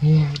Hum,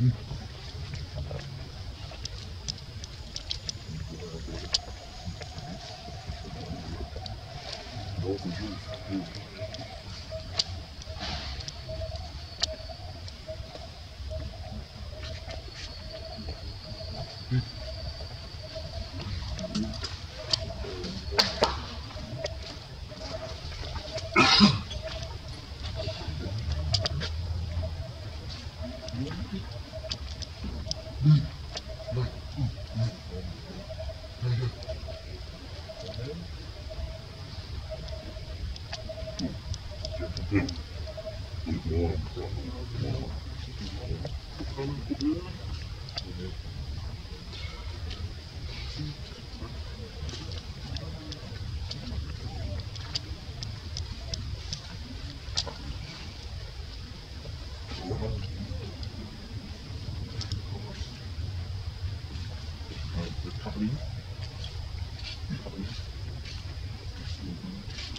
Mm-hmm.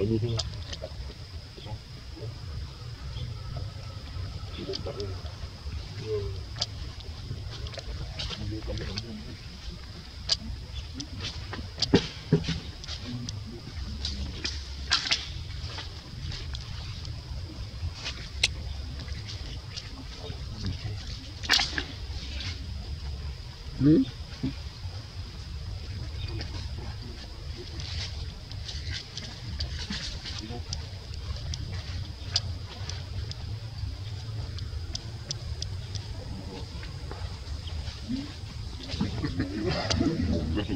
anything. 嗯？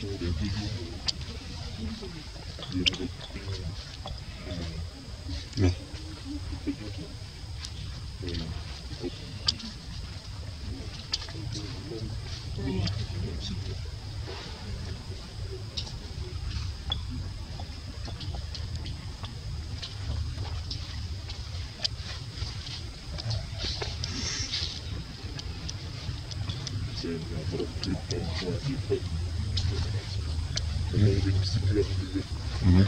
ね。Thank you. どうも。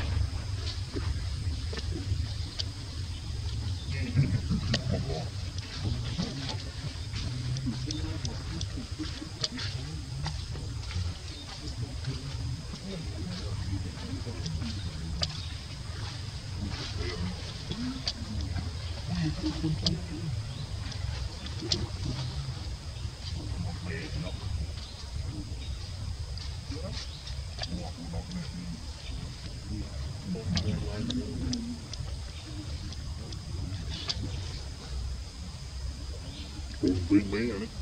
Big man.